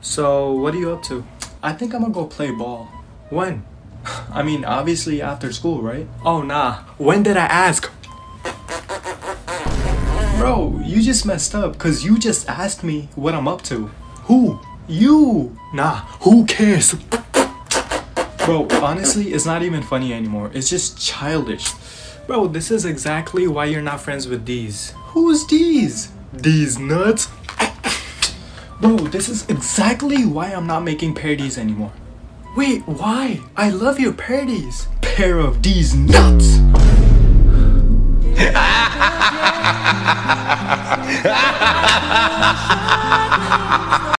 So, what are you up to? I think I'm gonna go play ball. When? I mean, obviously after school, right? Oh, nah. When did I ask? Bro, you just messed up because you just asked me what I'm up to. Who? You! Nah, who cares? Bro, honestly, it's not even funny anymore. It's just childish. Bro, this is exactly why you're not friends with these. Who's these? These nuts? Bro, this is exactly why I'm not making parodies anymore. Wait, why? I love your parodies. Pair of these nuts.